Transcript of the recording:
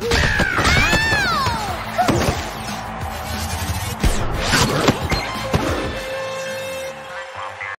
Uhul.